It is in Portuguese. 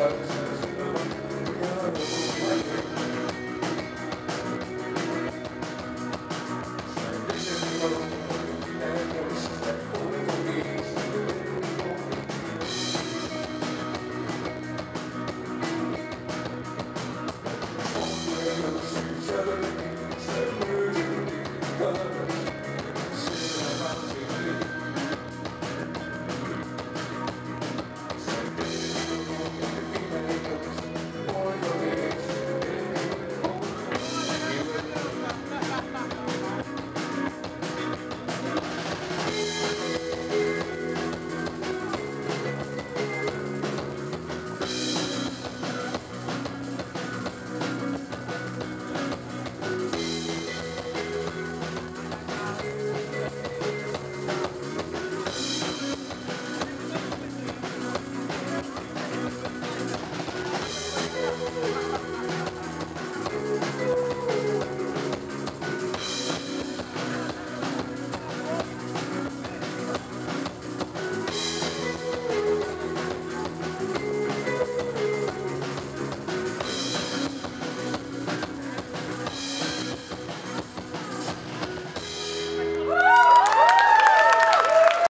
Obrigado.